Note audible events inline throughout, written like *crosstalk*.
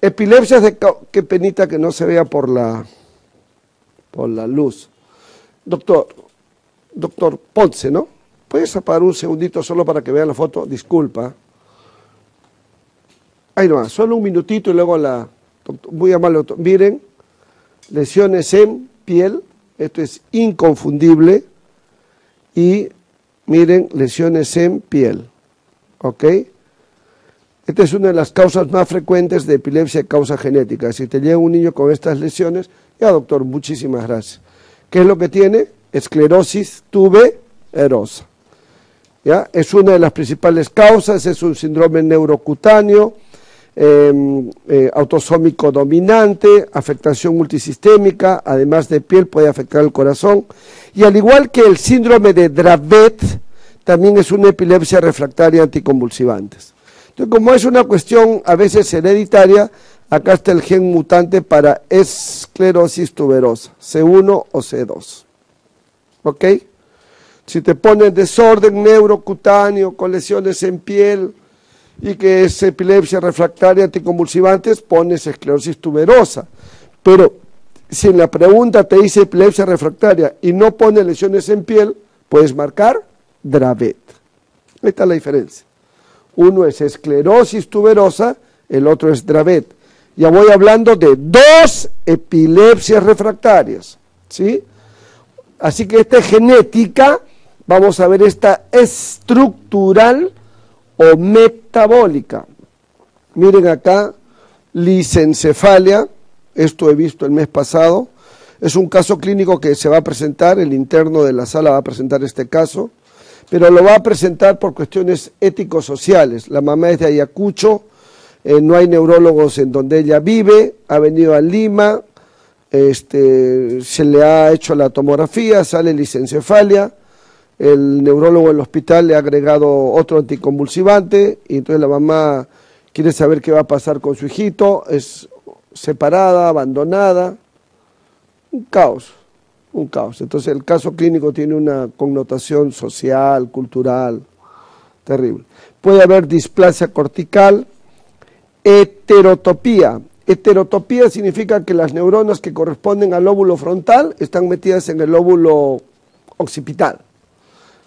Epilepsias de... Qué penita que no se vea por la, por la luz. Doctor, doctor Ponce, ¿no? ¿Puedes apagar un segundito solo para que vean la foto? Disculpa. Ahí no, solo un minutito y luego la... Voy a llamarle otro. Miren, lesiones en piel, esto es inconfundible. Y miren, lesiones en piel. ¿Ok? Esta es una de las causas más frecuentes de epilepsia de causa genética. Si te llega un niño con estas lesiones, ya doctor, muchísimas gracias. ¿Qué es lo que tiene? Esclerosis tuberosa. ¿Ya? Es una de las principales causas, es un síndrome neurocutáneo, em, eh, autosómico dominante, afectación multisistémica, además de piel puede afectar el corazón. Y al igual que el síndrome de Dravet, también es una epilepsia refractaria anticonvulsivantes. Entonces, como es una cuestión a veces hereditaria, acá está el gen mutante para esclerosis tuberosa, C1 o C2. ¿Ok? Si te pones desorden neurocutáneo con lesiones en piel y que es epilepsia refractaria anticonvulsivantes, pones esclerosis tuberosa. Pero si en la pregunta te dice epilepsia refractaria y no pone lesiones en piel, puedes marcar Dravet. Ahí está la diferencia. Uno es esclerosis tuberosa, el otro es Dravet. Ya voy hablando de dos epilepsias refractarias, ¿sí? Así que esta es genética, vamos a ver esta estructural o metabólica. Miren acá, licencefalia, esto he visto el mes pasado, es un caso clínico que se va a presentar, el interno de la sala va a presentar este caso pero lo va a presentar por cuestiones éticos-sociales. La mamá es de Ayacucho, eh, no hay neurólogos en donde ella vive, ha venido a Lima, este, se le ha hecho la tomografía, sale licencefalia, el neurólogo del hospital le ha agregado otro anticonvulsivante y entonces la mamá quiere saber qué va a pasar con su hijito, es separada, abandonada, un caos un caos. Entonces el caso clínico tiene una connotación social, cultural, terrible. Puede haber displasia cortical, heterotopía. Heterotopía significa que las neuronas que corresponden al lóbulo frontal están metidas en el lóbulo occipital.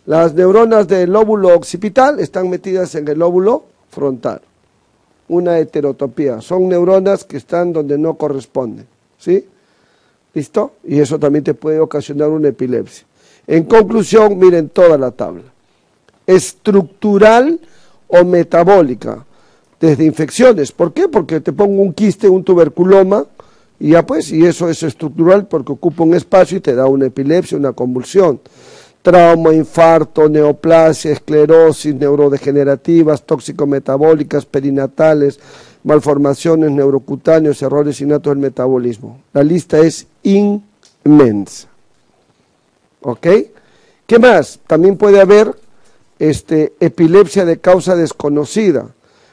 Las neuronas del lóbulo occipital están metidas en el lóbulo frontal. Una heterotopía. Son neuronas que están donde no corresponden. ¿Sí? ¿Listo? Y eso también te puede ocasionar una epilepsia. En conclusión, miren toda la tabla. Estructural o metabólica, desde infecciones. ¿Por qué? Porque te pongo un quiste, un tuberculoma, y ya pues, y eso es estructural porque ocupa un espacio y te da una epilepsia, una convulsión. Trauma, infarto, neoplasia, esclerosis, neurodegenerativas, tóxico-metabólicas, perinatales, malformaciones neurocutáneos, errores innatos del metabolismo. La lista es inmensa. ¿Ok? ¿Qué más? También puede haber este, epilepsia de causa desconocida.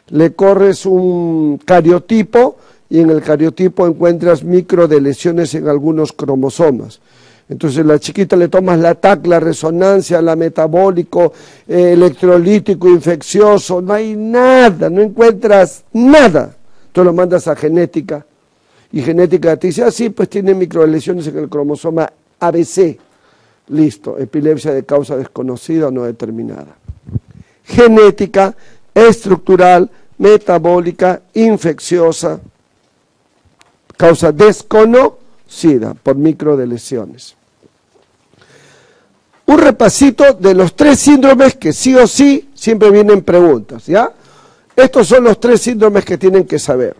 Le corres un cariotipo y en el cariotipo encuentras micro de lesiones en algunos cromosomas. Entonces la chiquita le tomas la TAC, la resonancia, la metabólico, eh, electrolítico, infeccioso, no hay nada, no encuentras nada. Tú lo mandas a genética y genética te dice, ah, sí, pues tiene microlesiones en el cromosoma ABC. Listo, epilepsia de causa desconocida o no determinada. Genética, estructural, metabólica, infecciosa, causa desconocida por microlesiones un repasito de los tres síndromes que sí o sí siempre vienen preguntas, ¿ya? Estos son los tres síndromes que tienen que saber,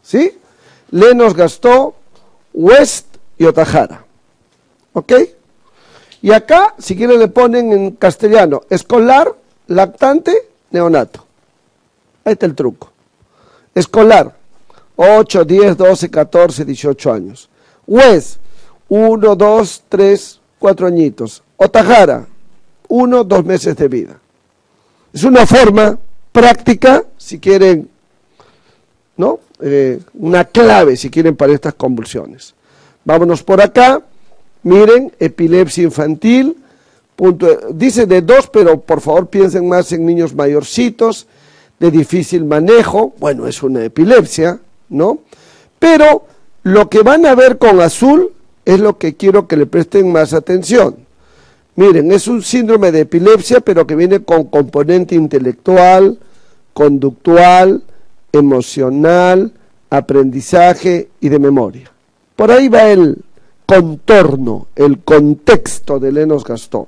¿sí? Lenos Gastó, West y Otajara, ¿ok? Y acá, si quieren, le ponen en castellano, escolar, lactante, neonato. Ahí está el truco. Escolar, 8, 10, 12, 14, 18 años. West, 1, 2, 3, 4 añitos. Otajara, uno, dos meses de vida. Es una forma práctica, si quieren, ¿no? Eh, una clave, si quieren, para estas convulsiones. Vámonos por acá. Miren, epilepsia infantil. Punto, dice de dos, pero por favor piensen más en niños mayorcitos, de difícil manejo. Bueno, es una epilepsia, ¿no? Pero lo que van a ver con azul es lo que quiero que le presten más atención. Miren, es un síndrome de epilepsia, pero que viene con componente intelectual, conductual, emocional, aprendizaje y de memoria. Por ahí va el contorno, el contexto de Lenos Gastón.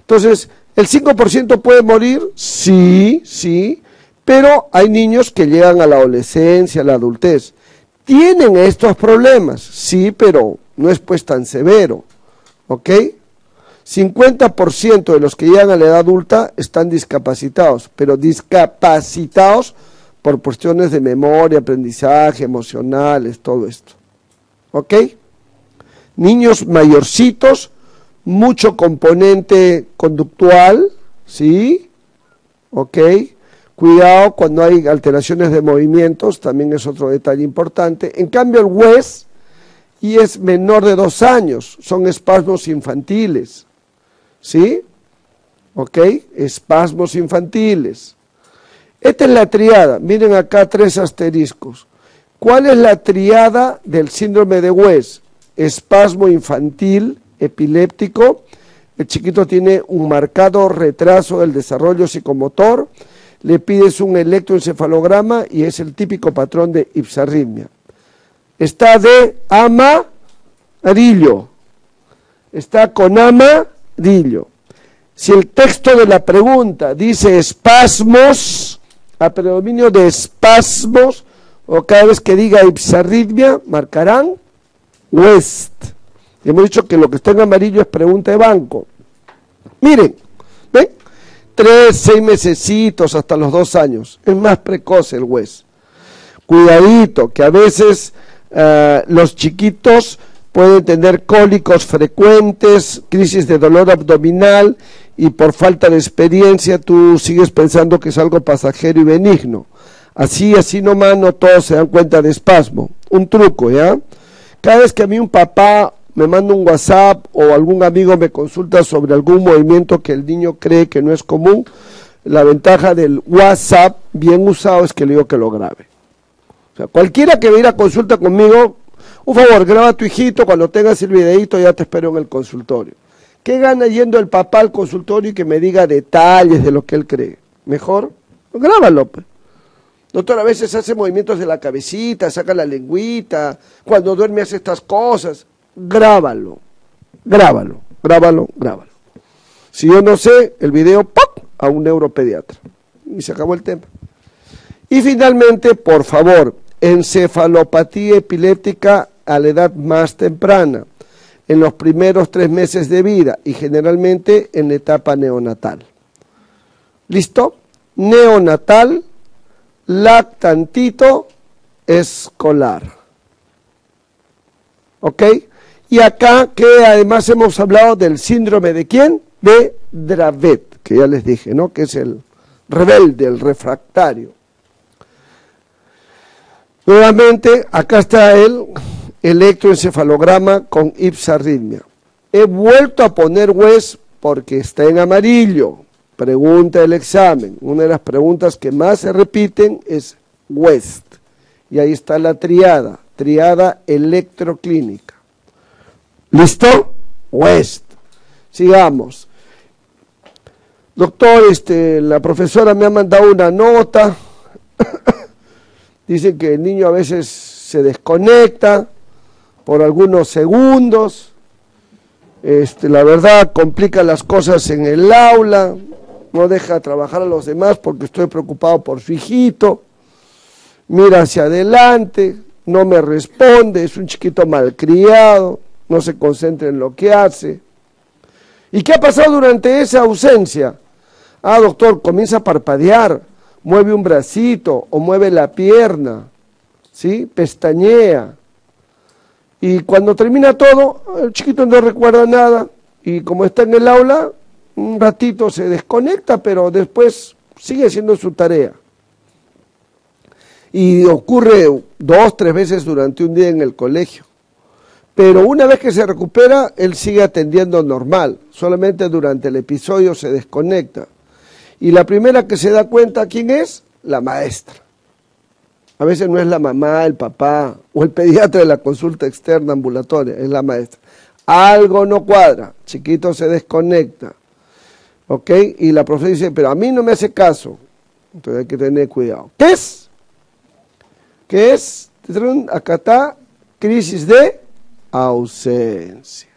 Entonces, ¿el 5% puede morir? Sí, sí, pero hay niños que llegan a la adolescencia, a la adultez. ¿Tienen estos problemas? Sí, pero no es pues tan severo. ¿Ok? 50% de los que llegan a la edad adulta están discapacitados, pero discapacitados por cuestiones de memoria, aprendizaje, emocionales, todo esto. ¿Ok? Niños mayorcitos, mucho componente conductual, ¿sí? ¿Ok? Cuidado cuando hay alteraciones de movimientos, también es otro detalle importante. En cambio, el WES, y es menor de dos años, son espasmos infantiles, ¿sí? ¿Ok? Espasmos infantiles. Esta es la triada. Miren acá tres asteriscos. ¿Cuál es la triada del síndrome de West? Espasmo infantil, epiléptico. El chiquito tiene un marcado retraso del desarrollo psicomotor. Le pides un electroencefalograma y es el típico patrón de ipsarritmia. Está de amarillo. Está con amarillo. Si el texto de la pregunta dice espasmos, a predominio de espasmos o cada vez que diga ipsarritmia, marcarán West. hemos dicho que lo que está en amarillo es pregunta de banco. Miren, ¿ven? Tres, seis mesecitos hasta los dos años. Es más precoz el West. Cuidadito, que a veces eh, los chiquitos pueden tener cólicos frecuentes, crisis de dolor abdominal y por falta de experiencia tú sigues pensando que es algo pasajero y benigno. Así, así nomás no todos se dan cuenta de espasmo. Un truco, ¿ya? Cada vez que a mí un papá me manda un WhatsApp o algún amigo me consulta sobre algún movimiento que el niño cree que no es común, la ventaja del WhatsApp bien usado es que le digo que lo grabe. O sea, cualquiera que venga a consulta conmigo, un favor, graba a tu hijito, cuando tengas el videito ya te espero en el consultorio. ¿Qué gana yendo el papá al consultorio y que me diga detalles de lo que él cree? Mejor, grábalo. Pues. Doctor, a veces hace movimientos de la cabecita, saca la lengüita, cuando duerme hace estas cosas. Grábalo, grábalo, grábalo, grábalo. Si yo no sé, el video, ¡pop! a un neuropediatra. Y se acabó el tema. Y finalmente, por favor, encefalopatía epiléptica a la edad más temprana en los primeros tres meses de vida y generalmente en la etapa neonatal. ¿Listo? Neonatal, lactantito, escolar. ¿Ok? Y acá que además hemos hablado del síndrome de quién? De Dravet, que ya les dije, ¿no? Que es el rebelde, el refractario. Nuevamente, acá está él electroencefalograma con ipsarritmia. He vuelto a poner WES porque está en amarillo. Pregunta del examen. Una de las preguntas que más se repiten es WEST. Y ahí está la triada, triada electroclínica. ¿Listo? WEST. Sigamos. Doctor, este, la profesora me ha mandado una nota. *coughs* Dice que el niño a veces se desconecta por algunos segundos. Este, la verdad complica las cosas en el aula, no deja trabajar a los demás porque estoy preocupado por su hijito. Mira hacia adelante, no me responde, es un chiquito malcriado, no se concentra en lo que hace. ¿Y qué ha pasado durante esa ausencia? Ah, doctor, comienza a parpadear, mueve un bracito o mueve la pierna, ¿sí? Pestañea, y cuando termina todo, el chiquito no recuerda nada y como está en el aula, un ratito se desconecta, pero después sigue haciendo su tarea. Y ocurre dos, tres veces durante un día en el colegio. Pero una vez que se recupera, él sigue atendiendo normal. Solamente durante el episodio se desconecta. Y la primera que se da cuenta, ¿quién es? La maestra. A veces no es la mamá, el papá o el pediatra de la consulta externa ambulatoria, es la maestra. Algo no cuadra, chiquito se desconecta. ¿Ok? Y la profesora dice, pero a mí no me hace caso. Entonces hay que tener cuidado. ¿Qué es? ¿Qué es? Acá está crisis de ausencia.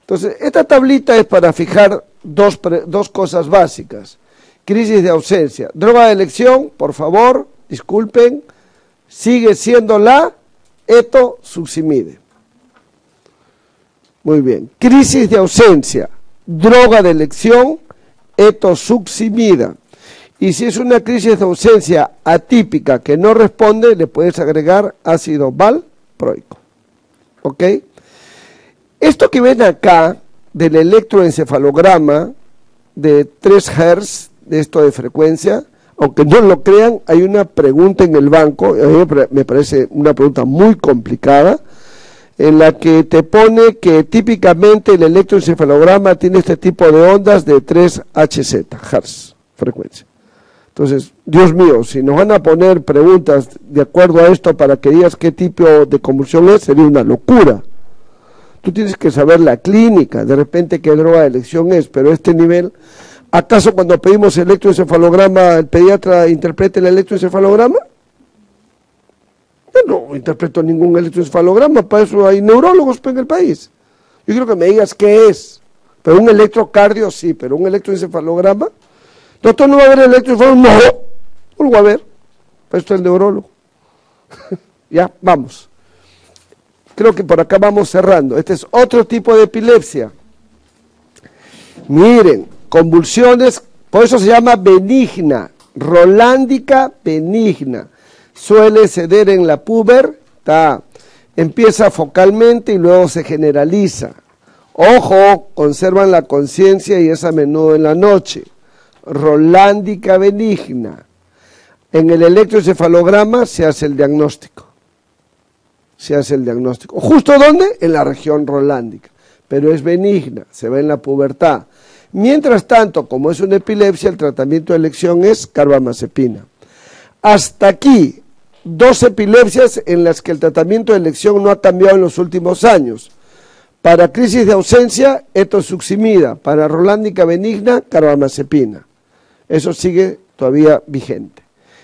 Entonces, esta tablita es para fijar dos, dos cosas básicas. Crisis de ausencia. Droga de elección, por favor, disculpen, sigue siendo la etosuximide. Muy bien. Crisis de ausencia, droga de elección, etosuximida. Y si es una crisis de ausencia atípica que no responde, le puedes agregar ácido valproico. ¿Ok? Esto que ven acá del electroencefalograma de 3 Hz, de esto de frecuencia, aunque no lo crean, hay una pregunta en el banco, a me parece una pregunta muy complicada, en la que te pone que típicamente el electroencefalograma tiene este tipo de ondas de 3 Hz, Hz, frecuencia. Entonces, Dios mío, si nos van a poner preguntas de acuerdo a esto para que digas qué tipo de convulsión es, sería una locura. Tú tienes que saber la clínica, de repente qué droga de elección es, pero este nivel, ¿acaso cuando pedimos electroencefalograma el pediatra interprete el electroencefalograma? Yo no interpreto ningún electroencefalograma, para eso hay neurólogos en el país. Yo quiero que me digas qué es, pero un electrocardio sí, pero un electroencefalograma Doctor, ¿no va a haber electroencefalograma? No, no lo va a ver. Esto es el neurólogo. *laughs* ya, vamos. Creo que por acá vamos cerrando. Este es otro tipo de epilepsia. Miren, convulsiones, por eso se llama benigna, rolándica benigna. Suele ceder en la pubertad. Empieza focalmente y luego se generaliza. Ojo, conservan la conciencia y es a menudo en la noche rolándica benigna. En el electroencefalograma se hace el diagnóstico. Se hace el diagnóstico. ¿Justo dónde? En la región rolándica. Pero es benigna, se ve en la pubertad. Mientras tanto, como es una epilepsia, el tratamiento de elección es carbamazepina. Hasta aquí, dos epilepsias en las que el tratamiento de elección no ha cambiado en los últimos años. Para crisis de ausencia, etosuximida. Para rolándica benigna, carbamazepina. Eso sigue todavía vigente.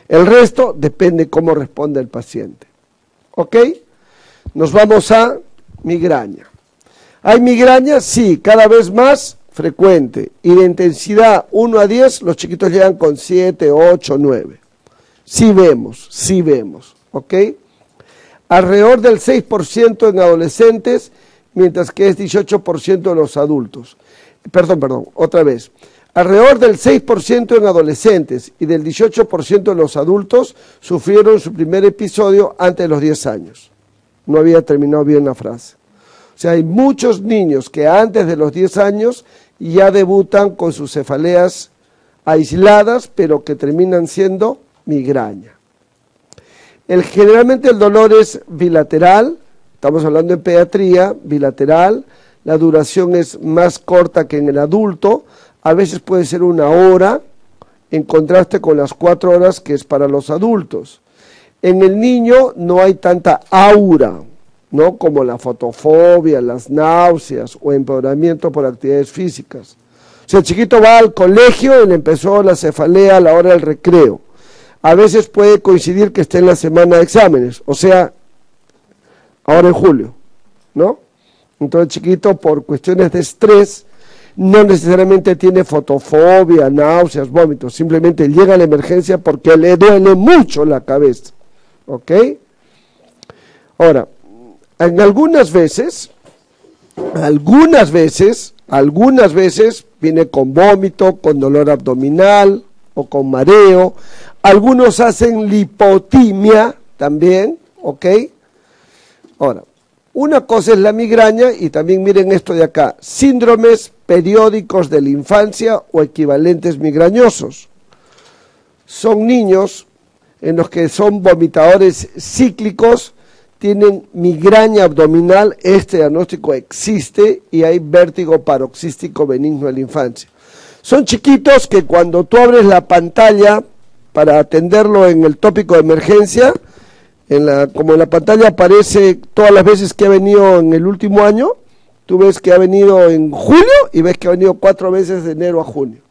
El resto depende cómo responde el paciente. ¿Ok? Nos vamos a migraña. ¿Hay migraña? Sí, cada vez más frecuente. Y de intensidad 1 a 10, los chiquitos llegan con 7, 8, 9. Sí vemos, sí vemos. ¿Ok? Alrededor del 6% en adolescentes, mientras que es 18% de los adultos. Perdón, perdón, otra vez. Alrededor del 6% en adolescentes y del 18% en los adultos sufrieron su primer episodio antes de los 10 años. No había terminado bien la frase. O sea, hay muchos niños que antes de los 10 años ya debutan con sus cefaleas aisladas, pero que terminan siendo migraña. Generalmente el dolor es bilateral, estamos hablando en pediatría, bilateral, la duración es más corta que en el adulto, a veces puede ser una hora, en contraste con las cuatro horas que es para los adultos. En el niño no hay tanta aura, ¿no? Como la fotofobia, las náuseas o empeoramiento por actividades físicas. Si el chiquito va al colegio le empezó la cefalea a la hora del recreo. A veces puede coincidir que esté en la semana de exámenes, o sea, ahora en julio, ¿no? Entonces chiquito por cuestiones de estrés no necesariamente tiene fotofobia, náuseas, vómitos, simplemente llega a la emergencia porque le duele mucho la cabeza. ¿Ok? Ahora, en algunas veces, algunas veces, algunas veces viene con vómito, con dolor abdominal o con mareo. Algunos hacen lipotimia también, ¿ok? Ahora, una cosa es la migraña y también miren esto de acá, síndromes periódicos de la infancia o equivalentes migrañosos. Son niños en los que son vomitadores cíclicos, tienen migraña abdominal, este diagnóstico existe y hay vértigo paroxístico benigno en la infancia. Son chiquitos que cuando tú abres la pantalla para atenderlo en el tópico de emergencia. Como en la pantalla aparece todas las veces que ha venido en el último año, tú ves que ha venido en julio y ves que ha venido cuatro veces de enero a junio.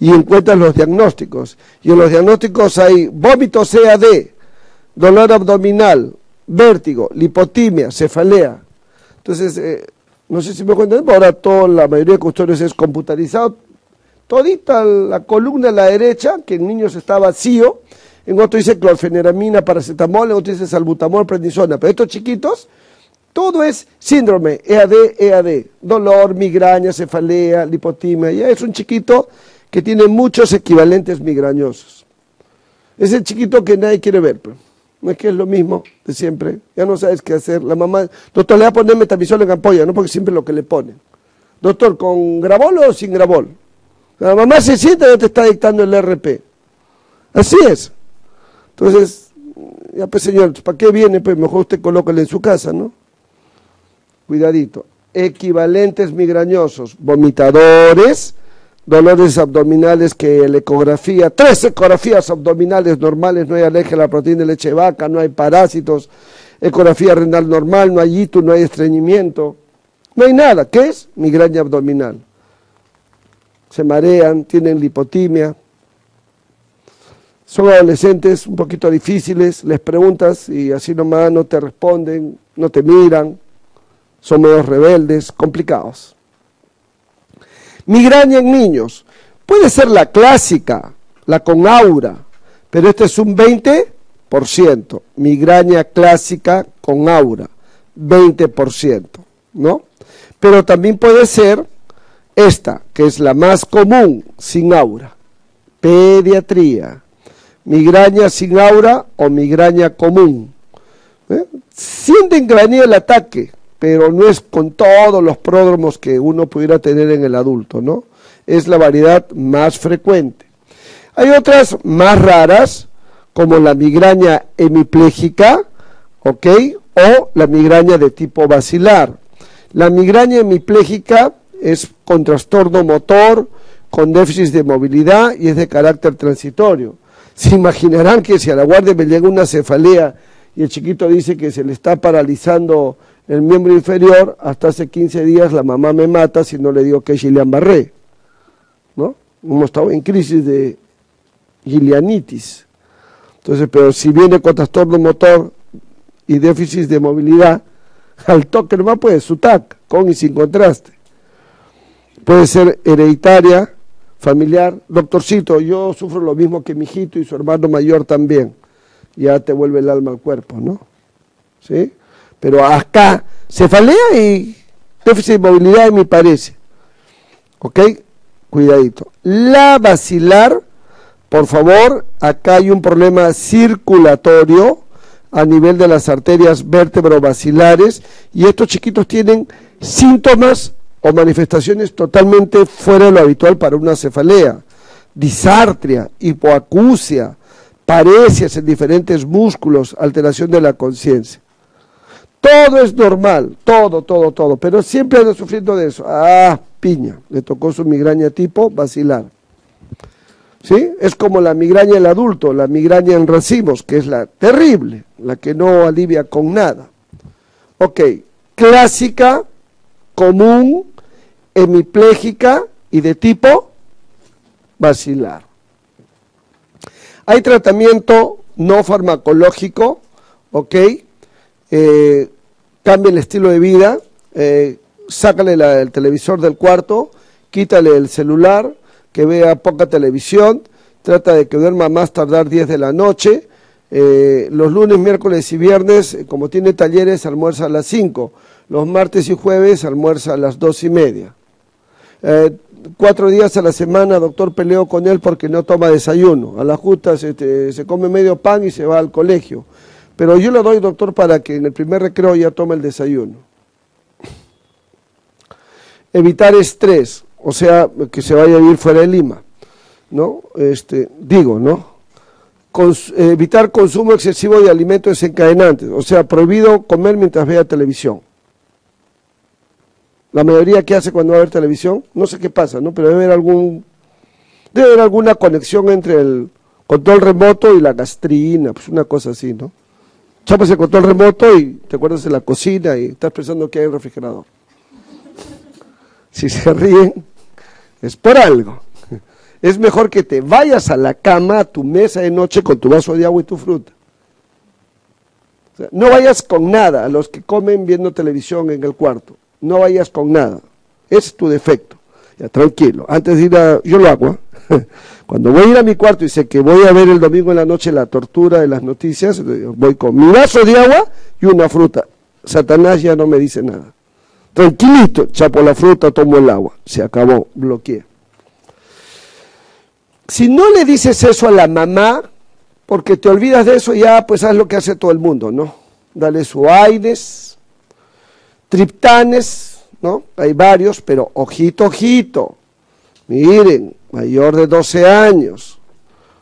Y encuentras los diagnósticos. Y en los diagnósticos hay vómito CAD, dolor abdominal, vértigo, lipotimia, cefalea. Entonces, eh, no sé si me cuentan, ahora toda la mayoría de custodios es computarizado. Todita la columna a la derecha, que en niños está vacío, en otro dice clorfeneramina, paracetamol, en otro dice salbutamol, prednisona. Pero estos chiquitos, todo es síndrome, EAD, EAD, dolor, migraña, cefalea, lipotimia. Ya es un chiquito que tiene muchos equivalentes migrañosos. Es el chiquito que nadie quiere ver. Pero. No es que es lo mismo de siempre. Ya no sabes qué hacer. La mamá, doctor, le va a poner metamisol en ampolla, no porque siempre lo que le ponen. Doctor, ¿con grabol o sin grabol? La mamá se siente y te está dictando el RP. Así es. Entonces, ya pues señor, ¿para qué viene? Pues mejor usted colóquele en su casa, ¿no? Cuidadito. Equivalentes migrañosos, vomitadores, dolores abdominales que la ecografía, tres ecografías abdominales normales, no hay alergia a la proteína de leche vaca, no hay parásitos, ecografía renal normal, no hay hito, no hay estreñimiento, no hay nada. ¿Qué es? Migraña abdominal. Se marean, tienen lipotimia. Son adolescentes un poquito difíciles, les preguntas y así nomás no te responden, no te miran, son medio rebeldes, complicados. Migraña en niños. Puede ser la clásica, la con aura, pero este es un 20%. Migraña clásica con aura, 20%, ¿no? Pero también puede ser esta, que es la más común, sin aura. Pediatría. Migraña sin aura o migraña común. ¿Eh? Sienten granía el ataque, pero no es con todos los pródromos que uno pudiera tener en el adulto, ¿no? Es la variedad más frecuente. Hay otras más raras, como la migraña hemipléjica, ¿ok? O la migraña de tipo basilar. La migraña hemipléjica es con trastorno motor, con déficit de movilidad y es de carácter transitorio. Se imaginarán que si a la guardia me llega una cefalea y el chiquito dice que se le está paralizando el miembro inferior, hasta hace 15 días la mamá me mata si no le digo que es Gillian Barré. ¿No? Hemos estado en crisis de gilianitis. Entonces, pero si viene con trastorno motor y déficit de movilidad, *laughs* al toque nomás puede su TAC, con y sin contraste. Puede ser hereditaria, familiar. Doctorcito, yo sufro lo mismo que mi hijito y su hermano mayor también. Ya te vuelve el alma al cuerpo, ¿no? ¿Sí? Pero acá, cefalea y déficit de movilidad me parece. ¿Ok? Cuidadito. La vacilar, por favor, acá hay un problema circulatorio a nivel de las arterias vértebro-vacilares y estos chiquitos tienen síntomas o manifestaciones totalmente fuera de lo habitual para una cefalea. Disartria, hipoacusia, parecias en diferentes músculos, alteración de la conciencia. Todo es normal, todo, todo, todo, pero siempre anda sufriendo de eso. Ah, piña, le tocó su migraña tipo vacilar. ¿Sí? Es como la migraña del adulto, la migraña en racimos, que es la terrible, la que no alivia con nada. Ok, clásica, común, hemipléjica y de tipo vacilar. Hay tratamiento no farmacológico, ¿ok? Eh, cambia el estilo de vida, eh, sácale el televisor del cuarto, quítale el celular, que vea poca televisión, trata de que duerma más tardar 10 de la noche. Eh, los lunes, miércoles y viernes, eh, como tiene talleres, almuerza a las 5. Los martes y jueves almuerza a las 2 y media. cuatro días a la semana, doctor, peleo con él porque no toma desayuno. A las justas este, se come medio pan y se va al colegio. Pero yo le doy, doctor, para que en el primer recreo ya tome el desayuno. Evitar estrés, o sea, que se vaya a vivir fuera de Lima, ¿no? Este, digo, ¿no? evitar consumo excesivo de alimentos desencadenantes, o sea, prohibido comer mientras vea televisión. La mayoría que hace cuando va a ver televisión, no sé qué pasa, ¿no? Pero debe haber algún, debe haber alguna conexión entre el control remoto y la gastrina, pues una cosa así, ¿no? Chapas el control remoto y te acuerdas de la cocina y estás pensando que hay un refrigerador. Si se ríen, es por algo. Es mejor que te vayas a la cama, a tu mesa de noche con tu vaso de agua y tu fruta. no vayas con nada a los que comen viendo televisión en el cuarto. No vayas con nada. es tu defecto. Tranquilo. Antes de ir a... Yo lo hago. ¿eh? *laughs* Cuando voy a ir a mi cuarto y sé que voy a ver el domingo en la noche la tortura de las noticias, voy con mi vaso de agua y una fruta. Satanás ya no me dice nada. Tranquilito, chapo la fruta, tomo el agua. Se acabó, bloqueé. Si no le dices eso a la mamá, porque te olvidas de eso, ya pues haz lo que hace todo el mundo, ¿no? Dale su aires, triptanes, ¿no? Hay varios, pero ojito, ojito. Miren, mayor de 12 años.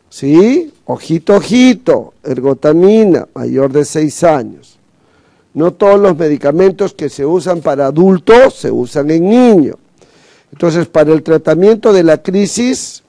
¿Sí? Ojito, ojito. Ergotamina, mayor de 6 años. No todos los medicamentos que se usan para adultos se usan en niños. Entonces, para el tratamiento de la crisis,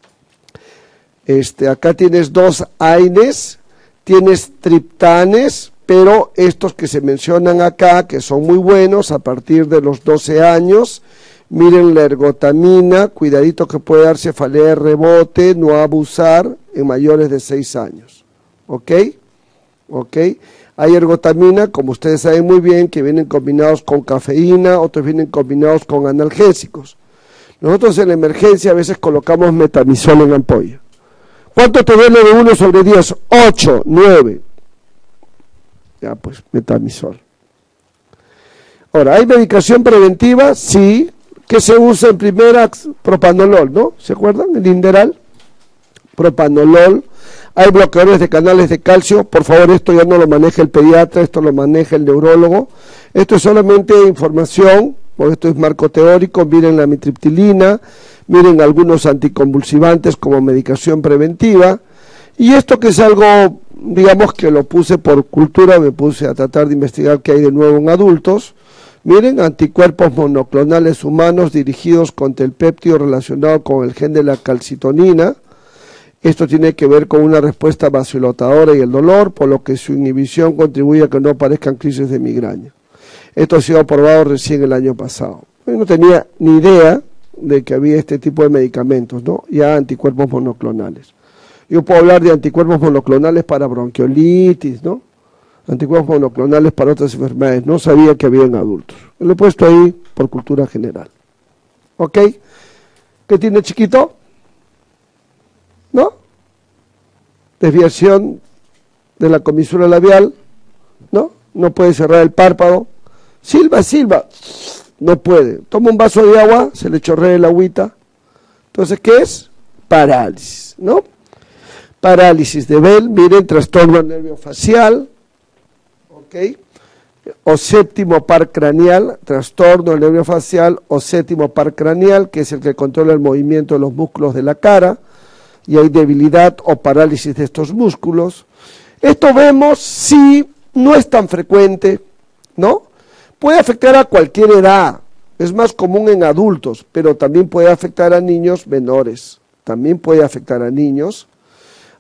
este, acá tienes dos AINES, tienes triptanes, pero estos que se mencionan acá, que son muy buenos a partir de los 12 años, miren la ergotamina, cuidadito que puede dar cefalea de rebote, no abusar en mayores de 6 años. ¿Ok? ¿Ok? Hay ergotamina, como ustedes saben muy bien, que vienen combinados con cafeína, otros vienen combinados con analgésicos. Nosotros en la emergencia a veces colocamos metamisol en ampolla. ¿Cuánto te duele de 1 sobre 10? 8, 9. Ya, pues, metamisol. Ahora, ¿hay medicación preventiva? Sí. que se usa en primera? Propanolol, ¿no? ¿Se acuerdan? El Inderal. Propanolol. Hay bloqueadores de canales de calcio. Por favor, esto ya no lo maneja el pediatra, esto lo maneja el neurólogo. Esto es solamente información, porque esto es marco teórico. Miren la mitriptilina, miren algunos anticonvulsivantes como medicación preventiva. Y esto que es algo, digamos que lo puse por cultura, me puse a tratar de investigar qué hay de nuevo en adultos. Miren, anticuerpos monoclonales humanos dirigidos contra el péptido relacionado con el gen de la calcitonina. Esto tiene que ver con una respuesta vasodilатadora y el dolor, por lo que su inhibición contribuye a que no aparezcan crisis de migraña. Esto ha sido aprobado recién el año pasado. No tenía ni idea de que había este tipo de medicamentos, ¿no? Ya anticuerpos monoclonales. Yo puedo hablar de anticuerpos monoclonales para bronquiolitis, ¿no? Anticuerpos monoclonales para otras enfermedades. No sabía que había en adultos. Lo he puesto ahí por cultura general. ¿Ok? ¿Qué tiene chiquito? ¿No? Desviación de la comisura labial, ¿no? No puede cerrar el párpado. Silva, silva no puede. Toma un vaso de agua, se le chorrea el agüita. Entonces, ¿qué es? Parálisis, ¿no? Parálisis de Bell, miren, trastorno nervio facial, ¿ok? O séptimo par craneal, trastorno nervio facial, o séptimo par craneal, que es el que controla el movimiento de los músculos de la cara, y hay debilidad o parálisis de estos músculos. Esto vemos si no es tan frecuente, ¿no? Puede afectar a cualquier edad, es más común en adultos, pero también puede afectar a niños menores, también puede afectar a niños.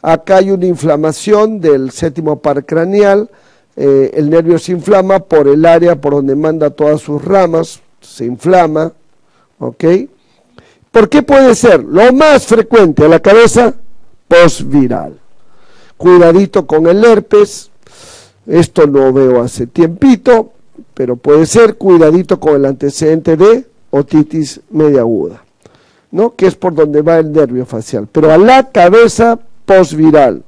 Acá hay una inflamación del séptimo par craneal, eh, el nervio se inflama por el área por donde manda todas sus ramas, se inflama, ¿ok? ¿Por qué puede ser? Lo más frecuente a la cabeza, postviral. Cuidadito con el herpes, esto lo veo hace tiempito, pero puede ser cuidadito con el antecedente de otitis media aguda, ¿no? que es por donde va el nervio facial. Pero a la cabeza postviral,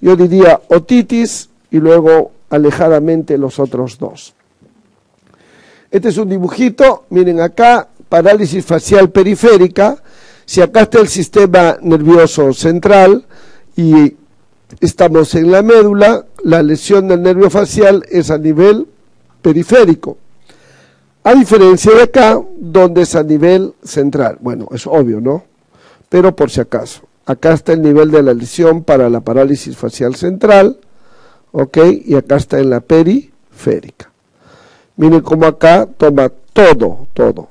yo diría otitis y luego alejadamente los otros dos. Este es un dibujito, miren acá, parálisis facial periférica, si acá está el sistema nervioso central y estamos en la médula, la lesión del nervio facial es a nivel periférico. A diferencia de acá, donde es a nivel central. Bueno, es obvio, ¿no? Pero por si acaso. Acá está el nivel de la lesión para la parálisis facial central, ¿ok? Y acá está en la periférica. Miren cómo acá toma todo, todo. O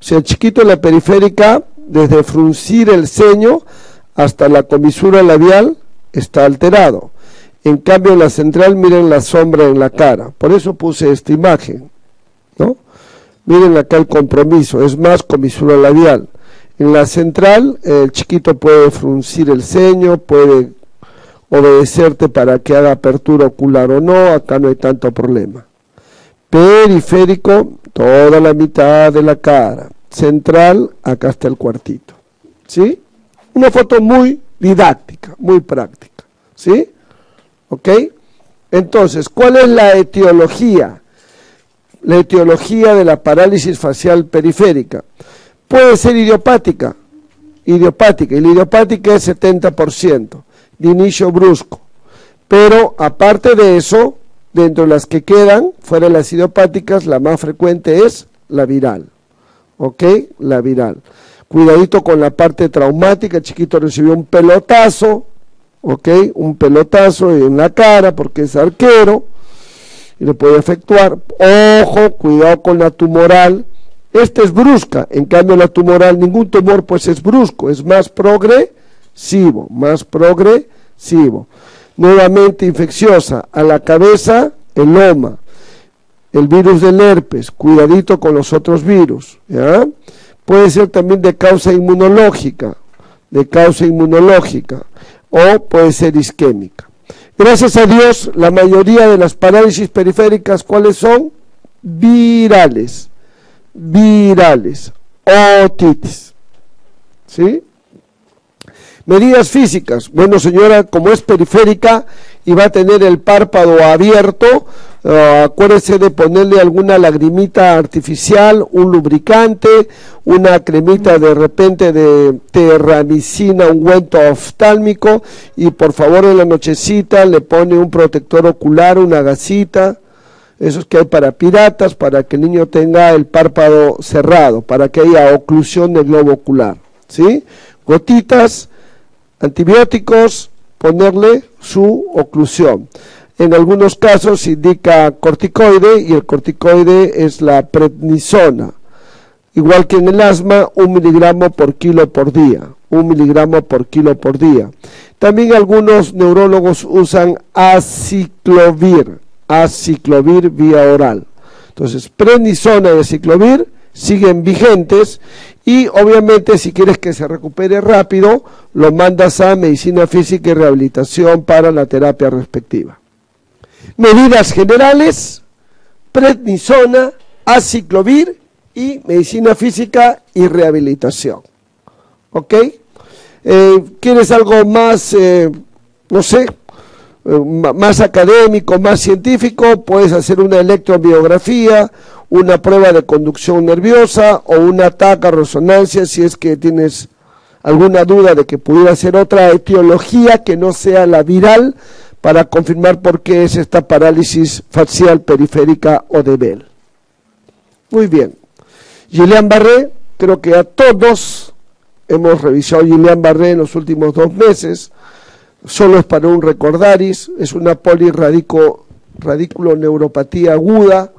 sea, chiquito en la periférica, desde fruncir el ceño hasta la comisura labial, está alterado. En cambio, en la central, miren la sombra en la cara. Por eso puse esta imagen, ¿no? Miren acá el compromiso, es más comisura labial. En la central, el chiquito puede fruncir el ceño, puede obedecerte para que haga apertura ocular o no, acá no hay tanto problema. Periférico, toda la mitad de la cara. Central, acá está el cuartito. ¿Sí? Una foto muy didáctica, muy práctica. ¿Sí? ¿Ok? Entonces, ¿cuál es la etiología? La etiología de la parálisis facial periférica. Puede ser idiopática, idiopática, y la idiopática es 70%, de inicio brusco. Pero aparte de eso, dentro de las que quedan, fuera de las idiopáticas, la más frecuente es la viral. ¿Ok? La viral. Cuidadito con la parte traumática, el chiquito recibió un pelotazo, ¿ok? Un pelotazo en la cara porque es arquero y le puede efectuar. Ojo, cuidado con la tumoral. Esta es brusca, en cambio la tumoral, ningún tumor pues es brusco, es más progresivo, más progresivo. Nuevamente infecciosa, a la cabeza el loma, el virus del herpes, cuidadito con los otros virus. Puede ser también de causa inmunológica, de causa inmunológica, o puede ser isquémica. Gracias a Dios, la mayoría de las parálisis periféricas, ¿cuáles son? Virales, virales, otitis. ¿Sí? Medidas físicas. Bueno, señora, como es periférica y va a tener el párpado abierto, uh, acuérdese de ponerle alguna lagrimita artificial, un lubricante, una cremita de repente de terramicina, ungüento oftálmico y por favor en la nochecita le pone un protector ocular, una gasita, esos que hay para piratas, para que el niño tenga el párpado cerrado, para que haya oclusión del globo ocular, ¿sí? Gotitas, antibióticos, ponerle su oclusión. En algunos casos indica corticoide y el corticoide es la prednisona igual que en el asma, un miligramo por kilo por día, un miligramo por kilo por día. También algunos neurólogos usan aciclovir, aciclovir vía oral. Entonces, prednisona y aciclovir siguen vigentes y obviamente si quieres que se recupere rápido, lo mandas a medicina física y rehabilitación para la terapia respectiva. Medidas generales, prednisona, aciclovir y medicina física y rehabilitación. ¿Ok? Eh, ¿Quieres algo más, eh, no sé, más académico, más científico? Puedes hacer una electrobiografía, una prueba de conducción nerviosa o una taca resonancia si es que tienes alguna duda de que pudiera ser otra etiología que no sea la viral para confirmar por qué es esta parálisis facial periférica o de Bell. Muy bien. Gillian Barré, creo que a todos hemos revisado Gillian Barré en los últimos dos meses, solo es para un recordaris, es una polirradiculo neuropatía aguda,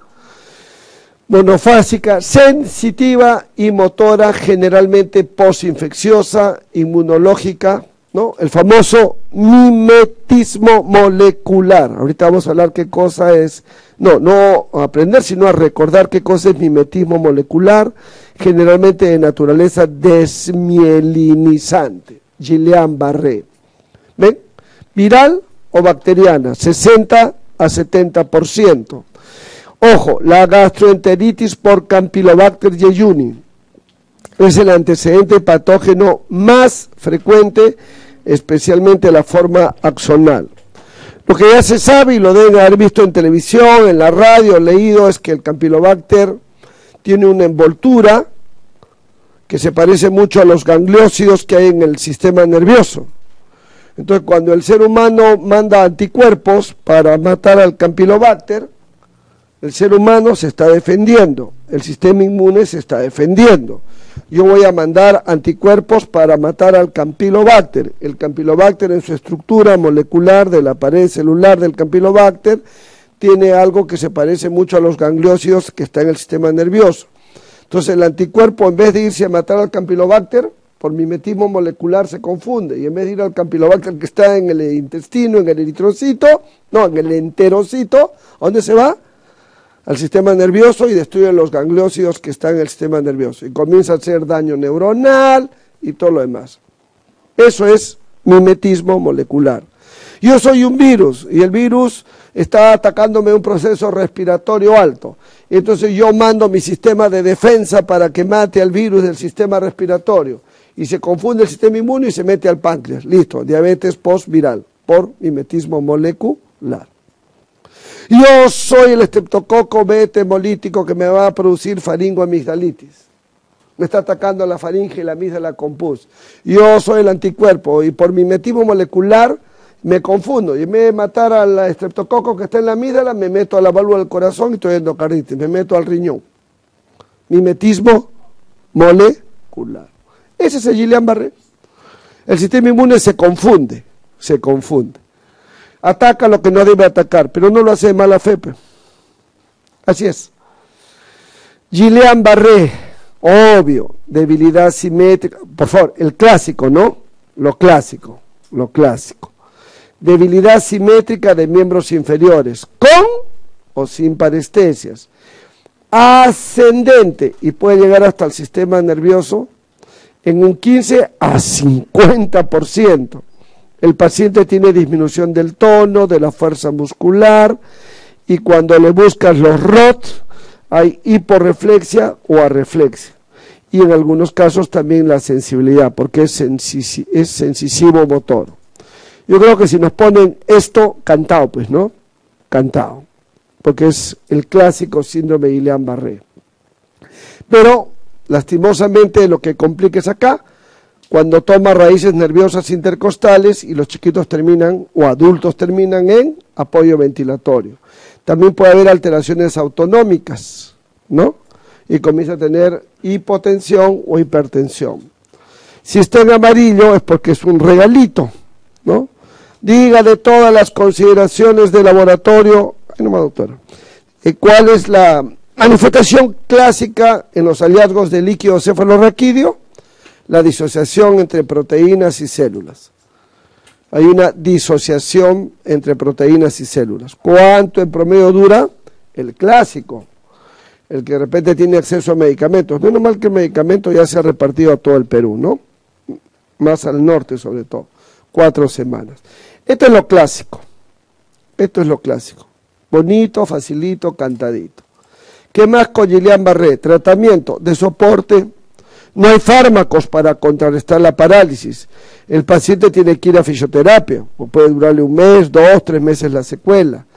monofásica, sensitiva y motora, generalmente posinfecciosa, inmunológica, ¿no? El famoso mimetismo molecular. Ahorita vamos a hablar qué cosa es no, no aprender, sino a recordar qué cosa es mimetismo molecular, generalmente de naturaleza desmielinizante. Gillian Barré. ¿Ven? Viral o bacteriana, 60 a 70%. Ojo, la gastroenteritis por Campylobacter jejuni es el antecedente patógeno más frecuente, especialmente la forma axonal. Lo que ya se sabe y lo deben haber visto en televisión, en la radio, leído, es que el Campylobacter tiene una envoltura que se parece mucho a los gangliósidos que hay en el sistema nervioso. Entonces, cuando el ser humano manda anticuerpos para matar al Campylobacter, el ser humano se está defendiendo, el sistema inmune se está defendiendo yo voy a mandar anticuerpos para matar al Campylobacter. El Campylobacter en su estructura molecular de la pared celular del Campylobacter tiene algo que se parece mucho a los gangliósidos que está en el sistema nervioso. Entonces el anticuerpo en vez de irse a matar al Campylobacter, por mimetismo molecular se confunde y en vez de ir al campylobacter que está en el intestino, en el eritrocito, no, en el enterocito, ¿a dónde se va? Al sistema nervioso y destruye los gangliósidos que están en el sistema nervioso y comienza a hacer daño neuronal y todo lo demás. Eso es mimetismo molecular. Yo soy un virus y el virus está atacándome un proceso respiratorio alto. Entonces yo mando mi sistema de defensa para que mate al virus del sistema respiratorio y se confunde el sistema inmune y se mete al páncreas. Listo, diabetes postviral por mimetismo molecular. Yo soy el estreptococo beta hemolítico que me va a producir faringoamigdalitis. Me está atacando la faringe y la amígdala compus. Yo soy el anticuerpo y por mimetismo molecular me confundo. Y en vez de matar al estreptococo que está en la amígdala, me meto a la válvula del corazón y estoy endocarditis. Me meto al riñón. Mimetismo molecular. Ese es el Guillain-Barré. El sistema inmune se confunde, se confunde. Ataca lo que no debe atacar, pero no lo hace de mala fe. Así es. Guillain-Barré, obvio, debilidad simétrica. Por favor, el clásico, ¿no? Lo clásico, lo clásico. Debilidad simétrica de miembros inferiores, con o sin parestesias. Ascendente y puede llegar hasta el sistema nervioso en un 15 a 50%. El paciente tiene disminución del tono, de la fuerza muscular y cuando le buscas los ROT hay hiporreflexia o arreflexia. Y en algunos casos también la sensibilidad, porque es, es sensitivo motor. Yo creo que si nos ponen esto, cantado, pues, ¿no? Cantado. Porque es el clásico síndrome de Guillain-Barré. Pero Lastimosamente lo que complica es acá, cuando toma raíces nerviosas intercostales y los chiquitos terminan o adultos terminan en apoyo ventilatorio. También puede haber alteraciones autonómicas, ¿no? Y comienza a tener hipotensión o hipertensión. Si está en amarillo es porque es un regalito, ¿no? Diga de todas las consideraciones de laboratorio, ay, no, doctora, eh, ¿cuál es la Manifestación clásica en los hallazgos de líquido cefalorraquídeo, la disociación entre proteínas y células. Hay una disociación entre proteínas y células. ¿Cuánto en promedio dura? El clásico, el que de repente tiene acceso a medicamentos. Menos mal que el medicamento ya se ha repartido a todo el Perú, ¿no? Más al norte sobre todo. Cuatro semanas. Esto es lo clásico. Esto es lo clásico. Bonito, facilito, cantadito. ¿Qué más con Gillian Barré? Tratamiento de soporte. No hay fármacos para contrarrestar la parálisis. El paciente tiene que ir a fisioterapia. Puede durarle un mes, dos, tres meses la secuela.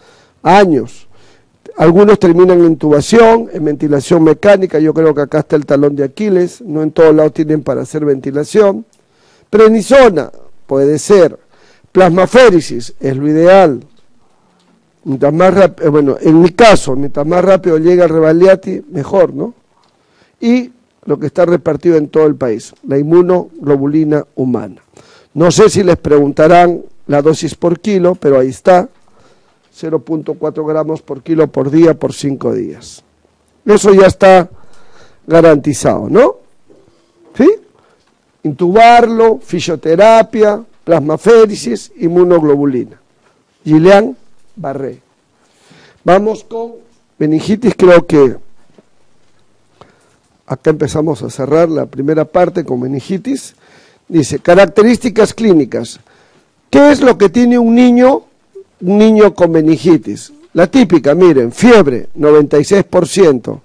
Años. Algunos terminan en intubación, en ventilación mecánica. Yo creo que acá está el talón de Aquiles. No en todos lados tienen para hacer ventilación. Prenisona, puede ser. Plasmaféresis es lo ideal. Mientras más rápido, eh, bueno, en mi caso, mientras más rápido llega el Revaliati, mejor, ¿no? Y lo que está repartido en todo el país, la inmunoglobulina humana. No sé si les preguntarán la dosis por kilo, pero ahí está, 0.4 gramos por kilo por día por 5 días. Eso ya está garantizado, ¿no? ¿Sí? Intubarlo, fisioterapia, plasmaféresis, inmunoglobulina. Gilean Barré. Vamos con meningitis, creo que acá empezamos a cerrar la primera parte con meningitis. Dice, características clínicas. ¿Qué es lo que tiene un niño, un niño con meningitis? La típica, miren, fiebre, 96%.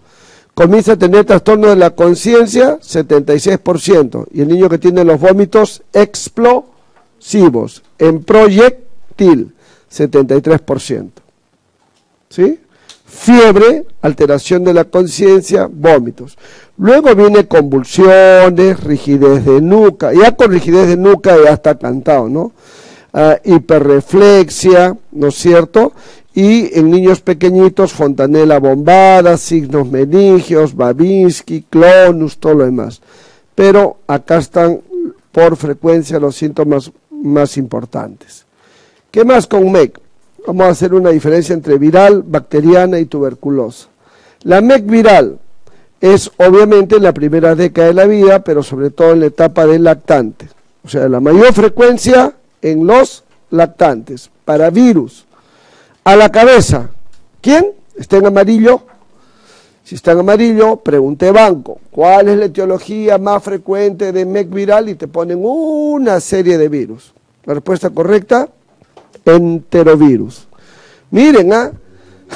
Comienza a tener trastorno de la conciencia, 76%. Y el niño que tiene los vómitos explosivos, en proyectil, 73%. ¿Sí? Fiebre, alteración de la conciencia, vómitos. Luego viene convulsiones, rigidez de nuca. Ya con rigidez de nuca ya está cantado, ¿no? Ah, hiperreflexia, ¿no es cierto? Y en niños pequeñitos, fontanela bombada, signos meningios, Babinski, clonus, todo lo demás. Pero acá están por frecuencia los síntomas más importantes. ¿Qué más con MEC? Vamos a hacer una diferencia entre viral, bacteriana y tuberculosa. La MEC viral es obviamente en la primera década de la vida, pero sobre todo en la etapa del lactante. O sea, la mayor frecuencia en los lactantes. Para virus. A la cabeza. ¿Quién? Está en amarillo. Si está en amarillo, pregunté banco. ¿Cuál es la etiología más frecuente de MEC viral? Y te ponen una serie de virus. La respuesta correcta, enterovirus. Miren, ¿ah?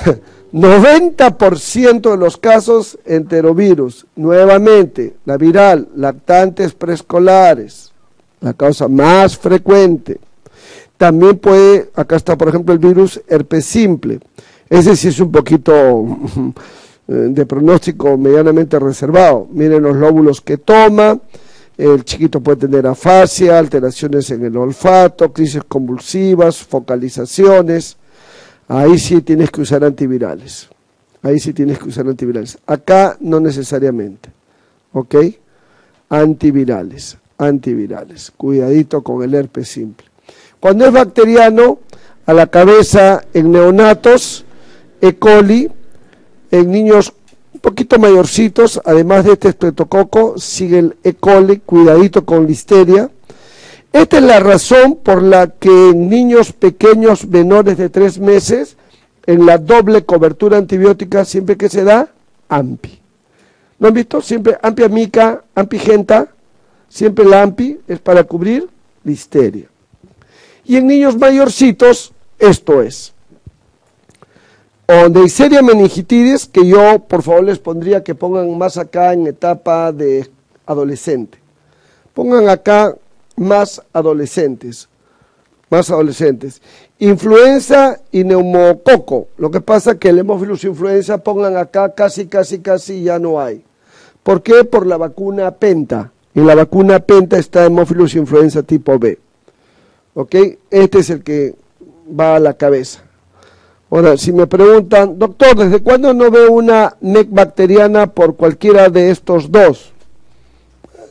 *laughs* 90% de los casos enterovirus. Nuevamente, la viral, lactantes preescolares, la causa más frecuente. También puede, acá está por ejemplo el virus herpes simple. Ese sí es un poquito *laughs* de pronóstico medianamente reservado. Miren los lóbulos que toma. El chiquito puede tener afasia, alteraciones en el olfato, crisis convulsivas, focalizaciones. Ahí sí tienes que usar antivirales. Ahí sí tienes que usar antivirales. Acá no necesariamente. ¿Ok? Antivirales. Antivirales. Cuidadito con el herpes simple. Cuando es bacteriano, a la cabeza en neonatos, E. coli, en niños un poquito mayorcitos, además de este estreptococo, sigue el E. coli, cuidadito con listeria. Esta es la razón por la que en niños pequeños menores de tres meses, en la doble cobertura antibiótica, siempre que se da, AMPI. ¿No han visto? Siempre AMPI amica, AMPI genta, siempre la AMPI es para cubrir listeria. Y en niños mayorcitos, esto es. O de seria meningitis, que yo por favor les pondría que pongan más acá en etapa de adolescente. Pongan acá más adolescentes. Más adolescentes. Influenza y neumococo. Lo que pasa que el hemófilus influenza, pongan acá casi, casi, casi ya no hay. ¿Por qué? Por la vacuna Penta. En la vacuna Penta está hemófilus influenza tipo B. ¿Ok? Este es el que va a la cabeza. Ahora, si me preguntan, doctor, ¿desde cuándo no veo una NEC bacteriana por cualquiera de estos dos?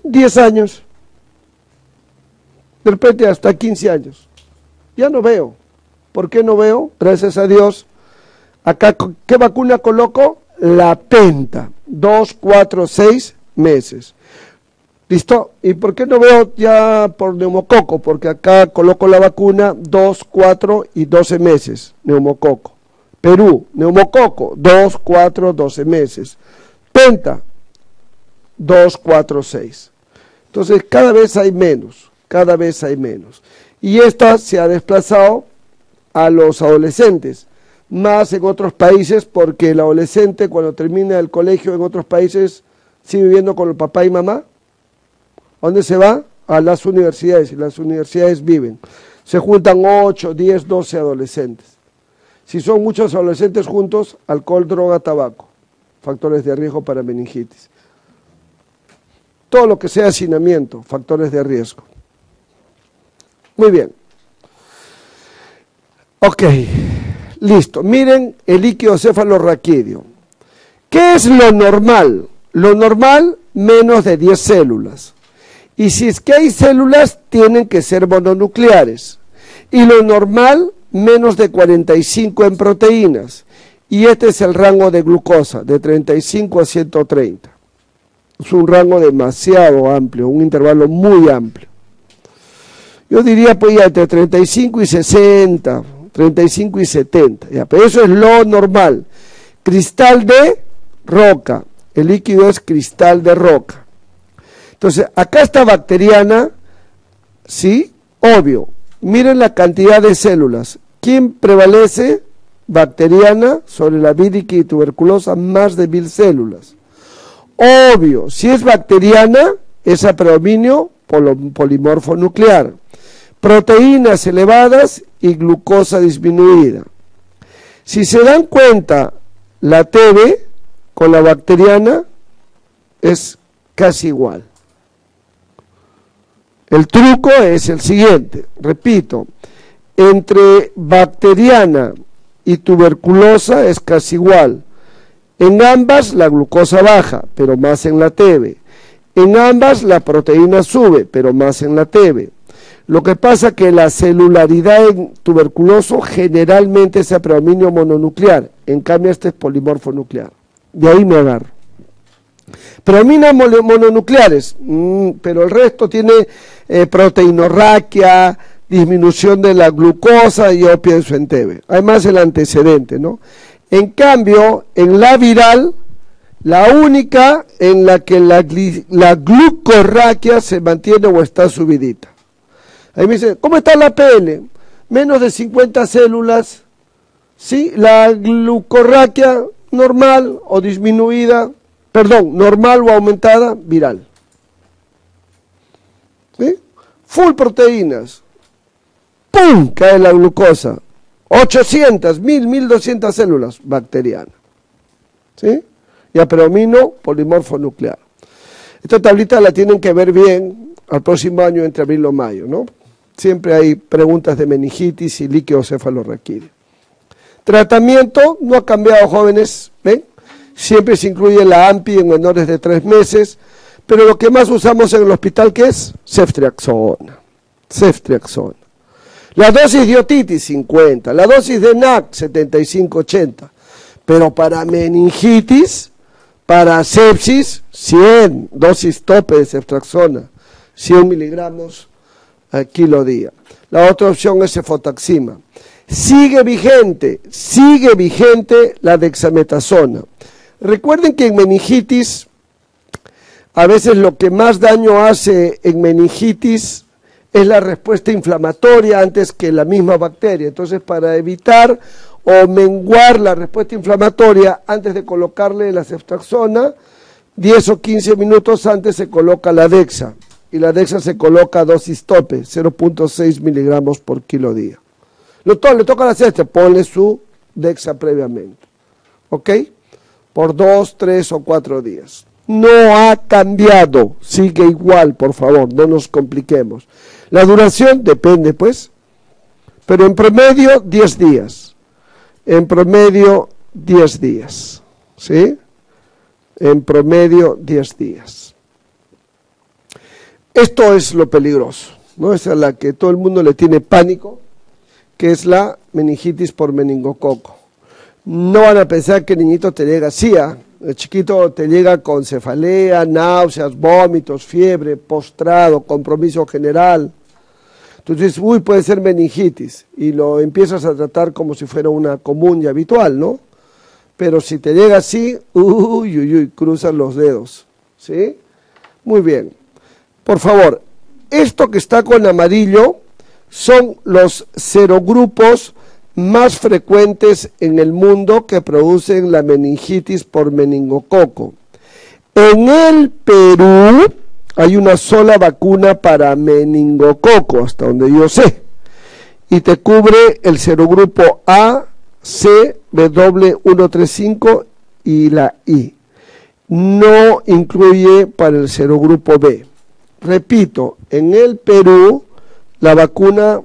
10 años. De repente hasta 15 años. Ya no veo. ¿Por qué no veo? Gracias a Dios. Acá, ¿qué vacuna coloco? La penta. Dos, cuatro, seis meses. ¿Listo? ¿Y por qué no veo ya por neumococo? Porque acá coloco la vacuna 2, 4 y 12 meses, neumococo. Perú, neumococo, 2, 4, 12 meses. Penta, 2, 4, 6. Entonces, cada vez hay menos, cada vez hay menos. Y esta se ha desplazado a los adolescentes, más en otros países, porque el adolescente cuando termina el colegio en otros países sigue viviendo con el papá y mamá dónde se va? A las universidades, y las universidades viven. Se juntan 8, 10, 12 adolescentes. Si son muchos adolescentes juntos, alcohol, droga, tabaco, factores de riesgo para meningitis. Todo lo que sea hacinamiento, factores de riesgo. Muy bien. Ok, listo. Miren el líquido cefalorraquídeo. ¿Qué es lo normal? Lo normal, menos de 10 células. Y si es que hay células, tienen que ser mononucleares. Y lo normal, menos de 45 en proteínas. Y este es el rango de glucosa, de 35 a 130. Es un rango demasiado amplio, un intervalo muy amplio. Yo diría pues ya entre 35 y 60, 35 y 70. Ya, pero eso es lo normal. Cristal de roca. El líquido es cristal de roca. Entonces, acá está bacteriana, ¿sí? Obvio. Miren la cantidad de células. ¿Quién prevalece? Bacteriana sobre la vírica y tuberculosa, más de mil células. Obvio, si es bacteriana, es a predominio polimorfo nuclear. Proteínas elevadas y glucosa disminuida. Si se dan cuenta, la TB con la bacteriana es casi igual. El truco es el siguiente, repito, entre bacteriana y tuberculosa es casi igual. En ambas la glucosa baja, pero más en la TB. En ambas la proteína sube, pero más en la TB. Lo que pasa que la celularidad en tuberculoso generalmente es a predominio mononuclear, en cambio este es polimorfo nuclear. De ahí me agarro. Predomina mononucleares, mm, pero el resto tiene eh, disminución de la glucosa y opio en entebe. Además el antecedente, ¿no? En cambio, en la viral, la única en la que la, la glucorraquia se mantiene o está subidita. Ahí me dice, ¿cómo está la PL? Menos de 50 células, ¿sí? La glucorraquia normal o disminuida, perdón, normal o aumentada, viral. ¿Sí? Full proteínas. ¡Pum! Cae la glucosa. 800, 1000, 1200 células bacterianas. ¿Sí? Y aperomino polimorfo nuclear. Esta tablita la tienen que ver bien al próximo año entre abril y mayo, ¿no? Siempre hay preguntas de meningitis y líquido cefalorraquídeo. Tratamiento no ha cambiado, jóvenes, ¿ven? Siempre se incluye la AMPI en menores de tres meses, pero lo que más usamos en el hospital, ¿qué es? Ceftriaxona. Ceftriaxona. La dosis de otitis, 50. La dosis de NAC, 75-80. Pero para meningitis, para sepsis, 100. Dosis tope de ceftriaxona, 100 miligramos al kilo día. La otra opción es cefotaxima. Sigue vigente, sigue vigente la dexametasona. Recuerden que en meningitis, a veces lo que más daño hace en meningitis es la respuesta inflamatoria antes que la misma bacteria. Entonces, para evitar o menguar la respuesta inflamatoria, antes de colocarle la ceftaxona, 10 o 15 minutos antes se coloca la dexa. Y la dexa se coloca a dosis tope, 0.6 miligramos por kilo día. Lo le toca la cesta, ponle su dexa previamente. ¿Ok? Por dos, tres o cuatro días. No ha cambiado, sigue igual, por favor, no nos compliquemos. La duración depende, pues, pero en promedio 10 días. En promedio 10 días. ¿Sí? En promedio 10 días. Esto es lo peligroso, ¿no? es a la que todo el mundo le tiene pánico, que es la meningitis por meningococo. No van a pensar que el niñito te llega así, el chiquito te llega con cefalea, náuseas, vómitos, fiebre, postrado, compromiso general. Entonces, uy, puede ser meningitis y lo empiezas a tratar como si fuera una común y habitual, ¿no? Pero si te llega así, uy, uy, uy, cruzan los dedos, ¿sí? Muy bien. Por favor, esto que está con amarillo son los serogrupos más frecuentes en el mundo que producen la meningitis por meningococo. En el Perú hay una sola vacuna para meningococo, hasta donde yo sé, y te cubre el serogrupo A, C, W135 y la I. No incluye para el serogrupo B. Repito, en el Perú la vacuna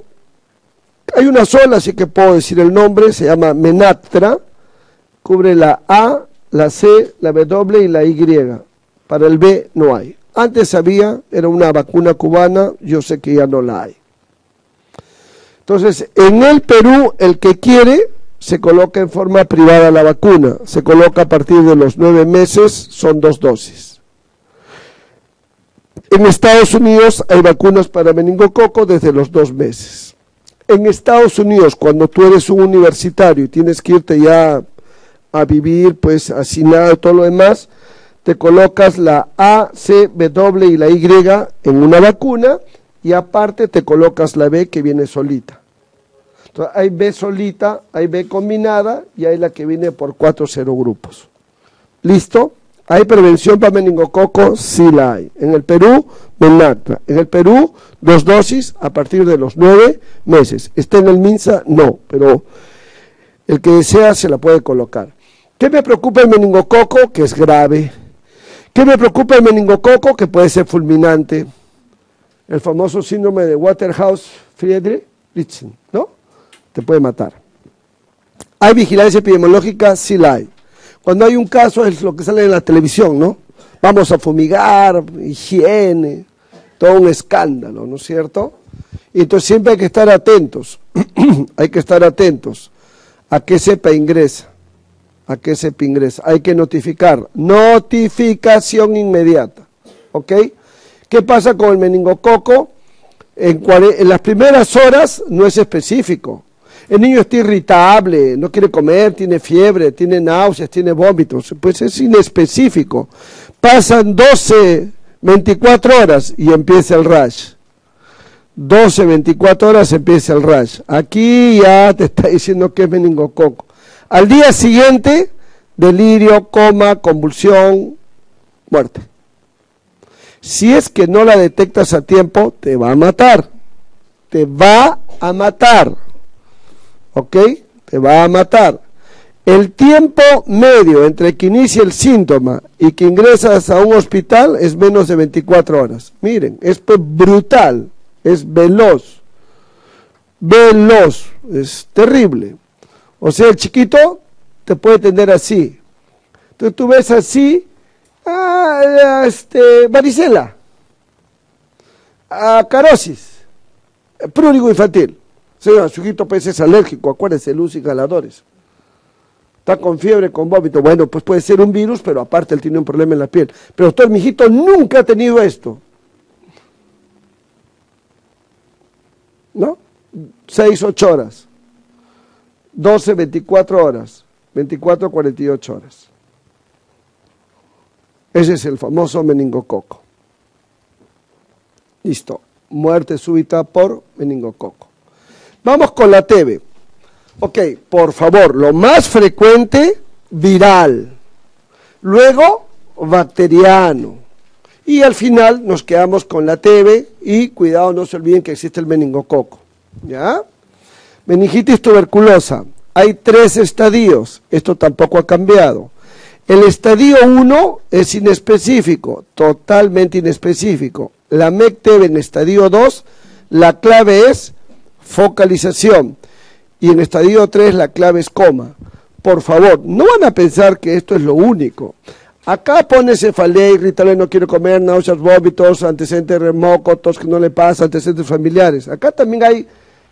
hay una sola, así que puedo decir el nombre, se llama Menatra, cubre la A, la C, la W y la Y. Para el B no hay. Antes había, era una vacuna cubana, yo sé que ya no la hay. Entonces, en el Perú, el que quiere, se coloca en forma privada la vacuna. Se coloca a partir de los nueve meses, son dos dosis. En Estados Unidos hay vacunas para meningococo desde los dos meses en Estados Unidos, cuando tú eres un universitario y tienes que irte ya a vivir, pues asignado todo lo demás, te colocas la A, C, W y la Y en una vacuna y aparte te colocas la B que viene solita. Entonces hay B solita, hay B combinada y hay la que viene por cuatro grupos. ¿Listo? ¿Hay prevención para meningococo? Sí la hay. En el Perú, Menatra. En el Perú, dos dosis a partir de los nueve meses. ¿Está en el MINSA? No, pero el que desea se la puede colocar. ¿Qué me preocupa el meningococo? Que es grave. ¿Qué me preocupa el meningococo? Que puede ser fulminante. El famoso síndrome de Waterhouse-Friedrich, ¿no? Te puede matar. ¿Hay vigilancia epidemiológica? Sí la hay. Cuando hay un caso es lo que sale en la televisión, ¿no? Vamos a fumigar, higiene, todo un escándalo, ¿no es cierto? Y entonces siempre hay que estar atentos, *clears throat* hay que estar atentos a qué cepa ingresa. a que ese ingresa. Hay que notificar. Notificación inmediata. ¿Ok? ¿Qué pasa con el meningococo? En, en las primeras horas no es específico. El niño está irritable, no quiere comer, tiene fiebre, tiene náuseas, tiene vómitos. Pues es inespecífico. Pasan 12, 24 horas y empieza el rash. 12, 24 horas empieza el rash. Aquí ya te está diciendo que es meningococo. Al día siguiente, delirio, coma, convulsión, muerte. Si es que no la detectas a tiempo, te va a matar. Te va a matar. ¿Ok? Te va a matar. El tiempo medio entre que inicia el síntoma y que ingresas a un hospital es menos de 24 horas. Miren, es brutal es veloz. Veloz, es terrible. O sea, el chiquito te puede tener así. Entonces tú ves así, ah, este, varicela, a carosis, prurigo infantil. Señor, su hijito pues es alérgico, acuérdense, luz y galadores. Está con fiebre, con vómito. Bueno, pues puede ser un virus, pero aparte él tiene un problema en la piel. Pero doctor, mi hijito nunca ha tenido esto. ¿no? 6, 8 horas. 12, 24 horas. 24, 48 horas. Ese es el famoso meningococo. Listo. Muerte súbita por meningococo. Vamos con la TB. Ok, por favor, lo más frecuente, viral. Luego, bacteriano. Y al final nos quedamos con la TB y cuidado, no se olviden que existe el meningococo. ¿Ya? Meningitis tuberculosa. Hay tres estadios. Esto tampoco ha cambiado. El estadio 1 es inespecífico, totalmente inespecífico. La MEC-TB en estadio 2, la clave es focalización. Y en estadio 3 la clave es coma. Por favor, no van a pensar que esto es lo único. Acá pone cefalea, irritable, no quiero comer, náuseas, vómitos, antecedentes remócotos, que no le pasa, antecedentes familiares. Acá también hay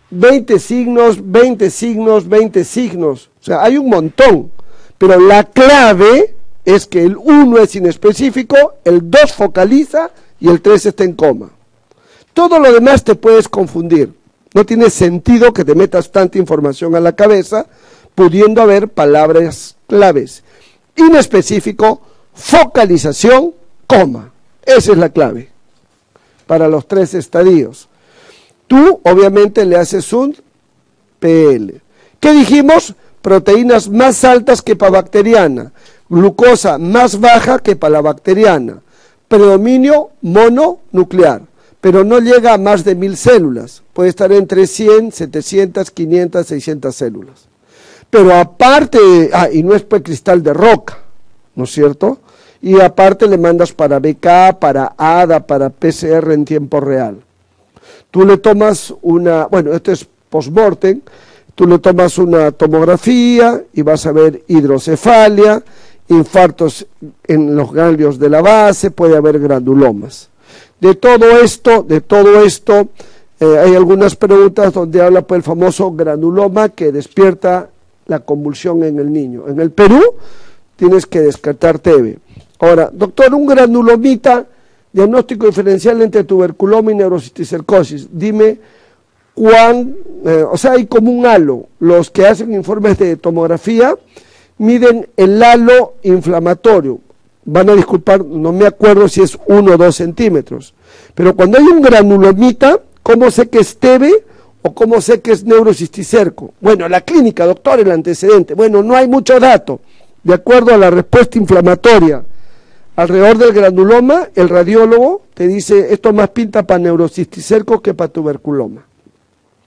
20 signos, 20 signos, 20 signos. O sea, hay un montón. Pero la clave es que el 1 es inespecífico, el 2 focaliza y el 3 está en coma. Todo lo demás te puedes confundir. No tiene sentido que te metas tanta información a la cabeza pudiendo haber palabras claves. Inespecífico, focalización, coma. Esa es la clave para los tres estadios. Tú obviamente le haces un PL. ¿Qué dijimos? Proteínas más altas que para bacteriana, glucosa más baja que para la bacteriana, predominio mononuclear, pero no llega a más de mil células, puede estar entre 100, 700, 500, 600 células. Pero aparte, ah, y no es pues cristal de roca, ¿no es cierto? Y aparte le mandas para BK, para ADA, para PCR en tiempo real. Tú le tomas una, bueno, esto es post-mortem, tú le tomas una tomografía y vas a ver hidrocefalia, infartos en los ganglios de la base, puede haber granulomas. De todo esto, de todo esto, eh, hay algunas preguntas donde habla pues, el famoso granuloma que despierta la convulsión en el niño. En el Perú tienes que descartar TB. Ahora, doctor, un granulomita, diagnóstico diferencial entre tuberculoma y neurocisticercosis. Dime cuán, eh, o sea, hay como un halo. Los que hacen informes de tomografía miden el halo inflamatorio. Van a disculpar, no me acuerdo si es 1 o 2 centímetros. Pero cuando hay un granulomita, ¿cómo sé que es TB o cómo sé que es neurocisticerco? Bueno, la clínica, doctor, el antecedente. Bueno, no hay mucho dato de acuerdo a la respuesta inflamatoria alrededor del granuloma, el radiólogo te dice esto más pinta para neurocisticerco que para tuberculoma.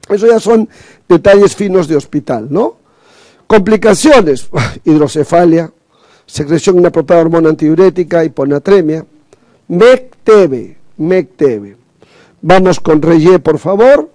Eso ya son detalles finos de hospital, ¿no? Complicaciones, *laughs* hidrocefalia, secreción inapropiada de hormona antidiurética, hiponatremia, MEC-TB, MEC-TB. Vamos con Reyé, por favor.